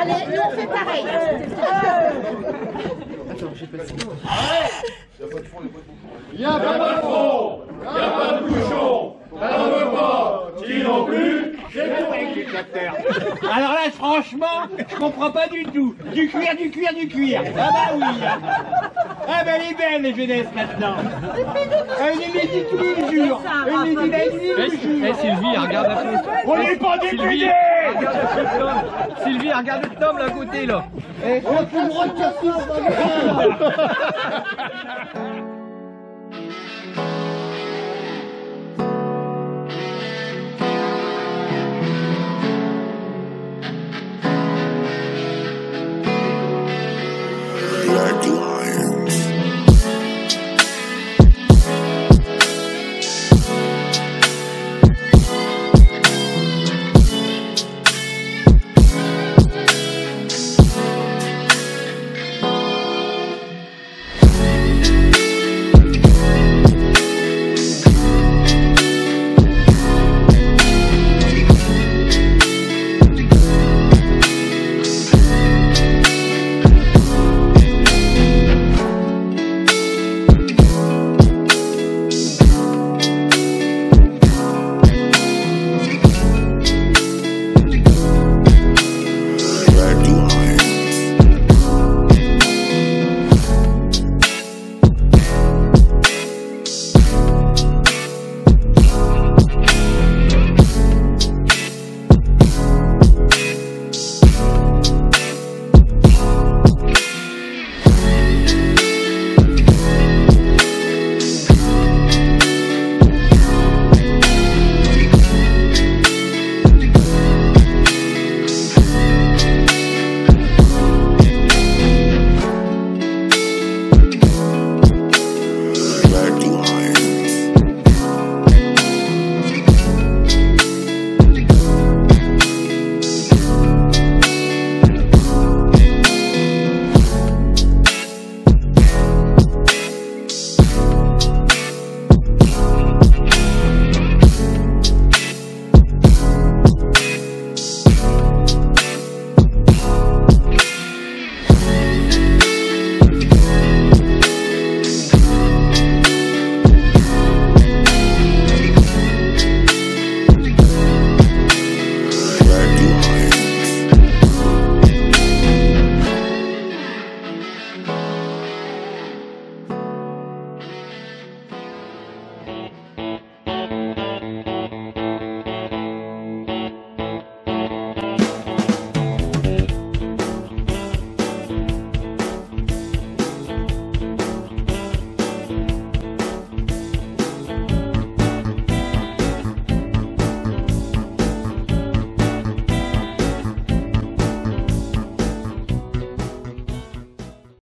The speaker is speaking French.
Allez, nous on fait pareil. Il n'y a pas de fond, il n'y a pas de bouchon, ça n'en veut pas, qui non plus, j'ai les. Alors là, franchement, je comprends pas du tout. Du cuir, du cuir, du cuir. Ah bah oui. Ah bah elle est belle, les jeunesses, maintenant. Ah, Une musique mille jours. Une musique mille jours. Eh Sylvie, regarde un peu. On n'est pas dégoûtés. Regarde le tome. Sylvie, regarde le tome là à côté là.